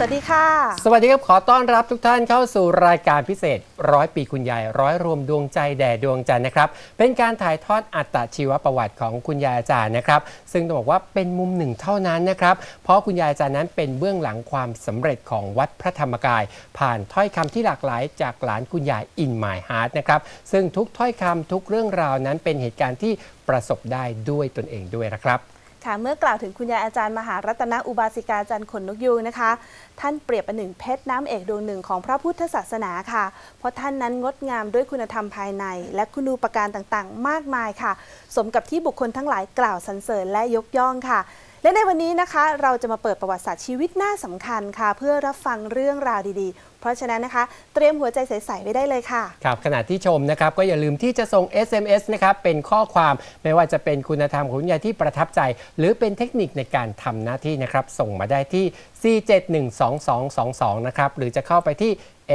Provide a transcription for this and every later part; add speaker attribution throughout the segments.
Speaker 1: สวัสดีค่ะ
Speaker 2: สวัสดีครับ ขอต้อนรับทุกท่านเข้าสู่รายการพิเศษ ร้อยปีคุณยาย ร้อยรวมดวงใจแด่ดวงจันทร์นะครับ เป็นการถ่ายทอดอัตชีวประวัติของคุณยายอาจารย์นะครับ ซึ่งต้องบอกว่าเป็นมุมหนึ่งเท่านั้นนะครับ เพราะคุณยายอาจารย์นั้นเป็นเบื้องหลังความสำเร็จของวัดพระธรรมกาย ผ่านถ้อยคำที่หลากหลายจากหลานคุณยายอินหมายฮาร์ดนะครับซึ่งทุกถ้อยคำทุกเรื่องราวนั้นเป็นเหตุการณ์ที่ประสบได้ด้วยตนเองด้วยนะครับ
Speaker 1: ค่ะเมื่อกล่าวถึงคุณยายอาจารย์มหารัตนอุบาสิกาจันทร์ขนนกยูงนะคะ ท่านเปรียบเประหนึ่งเพชรน้ำเอกดวงหนึ่งของพระพุทธศาสนาค่ะ เพราะท่านนั้นงดงามด้วยคุณธรรมภายใน และคุณูปการต่างๆ มากมายค่ะ สมกับที่บุคคลทั้งหลายกล่าวสรรเสริญและยกย่องค่ะ และในวันนี้นะคะ เราจะมาเปิดประวัติศาสตร์ชีวิตหน้าสำคัญค่ะ เพื่อรับฟังเรื่องราวดีๆเพราะฉะนั้นนะคะ เตรียมหัวใจใสๆไว้ได้เลยค่ะ
Speaker 2: ครับขณะที่ชมนะครับก็อย่าลืมที่จะส่ง SMS นะครับเป็นข้อความไม่ว่าจะเป็นคุณธรรมของคุณยายที่ประทับใจ หรือเป็นเทคนิคในการทำหน้าที่นะครับ ส่งมาได้ที่ 4712222 นะครับ หรือจะเข้าไปที่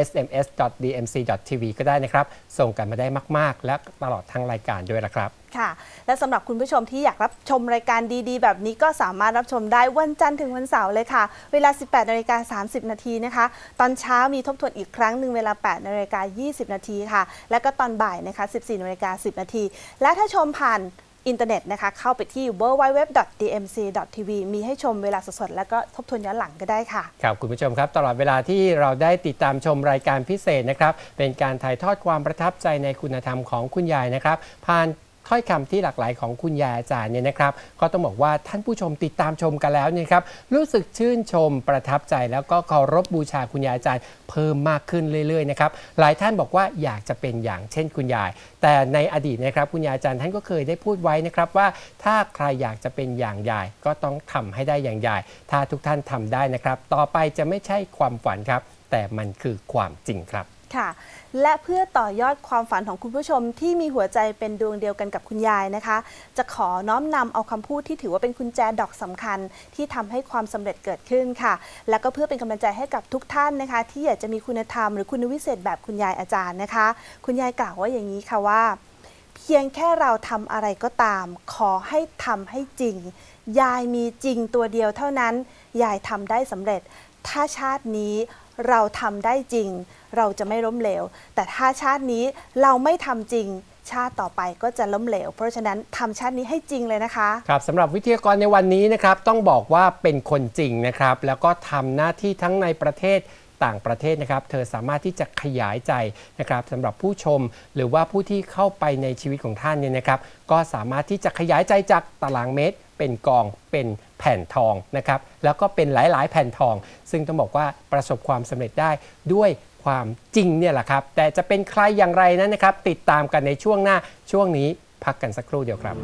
Speaker 2: sms.dmc.tv ก็ได้นะครับ ส่งกันมาได้มาก ๆ และตลอดทั้งรายการด้วยนะครับ
Speaker 1: ค่ะ และสำหรับคุณผู้ชมที่อยากรับชมรายการดีๆ แบบนี้ก็สามารถรับชมได้วันจันทร์ถึงวันเสาร์เลยค่ะ เวลา 18นาฬิกา30 นาทีนะคะ ตอนเช้ามีทบทวนอีกครั้งหนึ่งเวลา 8นาฬิกา20 นาทีค่ะ และก็ตอนบ่ายนะคะ 14นาฬิกา10 นาที และถ้าชมผ่านอินเทอร์เน็ตนะคะ เข้าไปที่ www.dmc.tv มีให้ชมเวลาสดๆ แล้วก็ทบทวนย้อนหลังก็ได้ค่ะ
Speaker 2: ครับ คุณผู้ชมครับ ตลอดเวลาที่เราได้ติดตามชมรายการพิเศษนะครับ เป็นการถ่ายทอดความประทับใจในคุณธรรมของคุณยายนะครับ ผ่าน ถ้อยคำที่หลากหลายของคุณยายอาจารย์เนี่ยนะครับ ก็ต้องบอกว่าท่านผู้ชมติดตามชมกันแล้วเนี่ยครับรู้สึกชื่นชมประทับใจแล้วก็เคารพบูชาคุณยายอาจารย์ เพิ่มมากขึ้นเรื่อยๆนะครับหลายท่านบอกว่าอยากจะเป็นอย่างเช่นคุณยาย แต่ในอดีตนะครับคุณยายอาจารย์ท่านก็เคยได้พูดไว้นะครับว่าถ้าใครอยากจะเป็นอย่างยาย ก็ต้องทำให้ได้อย่างยาย ถ้าทุกท่านทำได้นะครับ ต่อไปจะไม่ใช่ความฝันครับ แต่มันคือความจริงครับ
Speaker 1: ค่ะ และเพื่อต่อยอดความฝันของคุณผู้ชมที่มีหัวใจเป็นดวงเดียวกันกับคุณยายนะคะ จะขอน้อมนำเอาคำพูดที่ถือว่าเป็นกุญแจดอกสำคัญ ที่ทำให้ความสำเร็จเกิดขึ้นค่ะ และก็เพื่อเป็นกำลังใจให้กับทุกท่านนะคะ ที่อยากจะมีคุณธรรมหรือคุณวิเศษแบบคุณยายอาจารย์นะคะ คุณยายกล่าวว่าอย่างนี้ค่ะว่า เพียงแค่เราทำอะไรก็ตาม ขอให้ทำให้จริง ยายมีจริงตัวเดียวเท่านั้น ยายทำได้สำเร็จ ถ้าชาตินี้เราทำได้จริง เราจะไม่ล้มเหลว แต่ถ้าชาตินี้เราไม่ทำจริงชาติต่อไปก็จะล้มเหลว เพราะฉะนั้นทำชาตินี้ให้จริงเลยนะคะ
Speaker 2: ครับสำหรับวิทยากรในวันนี้นะครับ ต้องบอกว่าเป็นคนจริงนะครับ แล้วก็ทำหน้าที่ทั้งในประเทศต่างประเทศนะครับ เธอสามารถที่จะขยายใจนะครับสำหรับผู้ชมหรือว่าผู้ที่เข้าไปในชีวิตของท่านเนี่ยนะครับ ก็สามารถที่จะขยายใจจากตารางเมตร เป็นกองเป็นแผ่นทองนะครับแล้วก็เป็นหลายๆ แผ่นทอง ซึ่งต้องบอกว่าประสบความสำเร็จได้ด้วยความจริงเนี่ยแหละครับ แต่จะเป็นใครอย่างไรนั้นนะครับ ติดตามกันในช่วงหน้าช่วงนี้พักกันสักครู่เดียวครับ